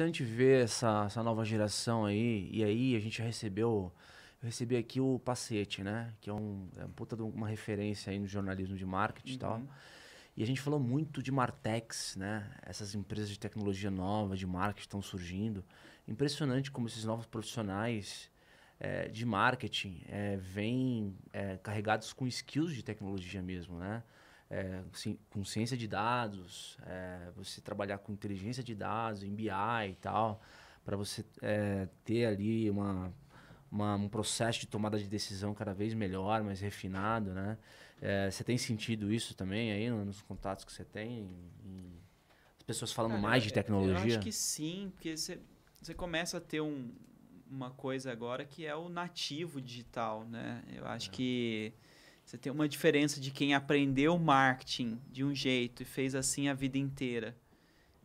interessante ver essa, essa nova geração aí. E aí a gente recebeu. Eu recebi aqui o Pacete, né? Que é um, é um puta de uma referência aí no jornalismo de marketing e tal. Uhum. E a gente falou muito de Martex, né? Essas empresas de tecnologia nova, de marketing estão surgindo. Impressionante como esses novos profissionais eh, de marketing eh, vêm eh, carregados com skills de tecnologia mesmo, né? Ci- com ciência de dados, eh, você trabalhar com inteligência de dados, em BI e tal, para você eh, ter ali uma, uma- um processo de tomada de decisão cada vez melhor, mais refinado, né? Eh, você tem sentido isso também aí no- nos contatos que você tem? Em- as pessoas falando Cara, mais de eu- tecnologia? Eu acho que sim, porque você, você começa a ter um, uma coisa agora que é o nativo digital, né? Eu acho É. que você tem uma diferença de quem aprendeu marketing de um jeito e fez assim a vida inteira.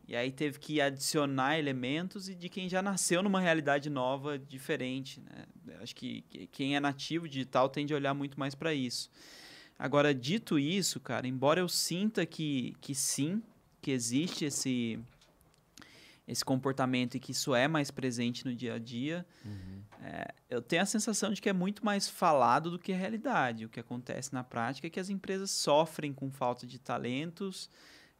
E aí teve que adicionar elementos e de quem já nasceu numa realidade nova, diferente, né? Acho que que quem é nativo digital tende a olhar muito mais para isso. Agora, dito isso, cara, embora eu sinta que, que sim, que existe esse, esse comportamento e que isso é mais presente no dia a dia, Uhum. É, eu tenho a sensação de que é muito mais falado do que a realidade. O que acontece na prática é que as empresas sofrem com falta de talentos,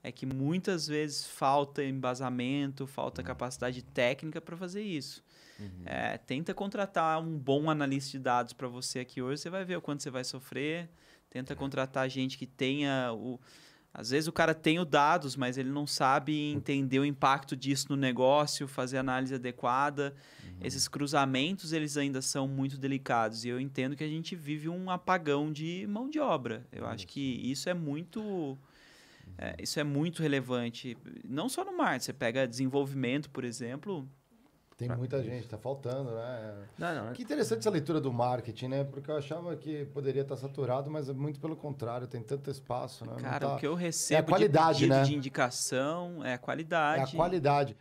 é que muitas vezes falta embasamento, falta capacidade técnica para fazer isso. Uhum. É, tenta contratar um bom analista de dados para você aqui hoje, você vai ver o quanto você vai sofrer. Tenta contratar gente que tenha o. Às vezes o cara tem os dados, mas ele não sabe entender o impacto disso no negócio, fazer análise adequada. Esses cruzamentos, eles ainda são muito delicados. E eu entendo que a gente vive um apagão de mão de obra. Eu acho que isso é muito... é, isso é muito relevante. Não só no marketing. Você pega desenvolvimento, por exemplo. Tem muita gente, tá faltando, né? Não, não, Que interessante essa leitura do marketing, né? Porque eu achava que poderia estar saturado, mas é muito pelo contrário, tem tanto espaço, né? Não Cara, tá- o que eu recebo qualidade, de pedido né? de indicação é a qualidade. É a qualidade.